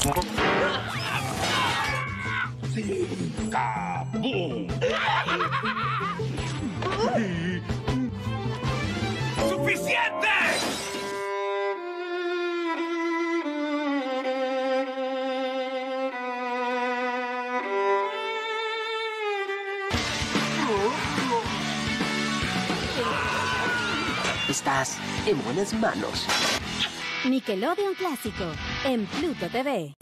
¡Suficiente! Estás en buenas manos. Nickelodeon Clásico en Pluto TV.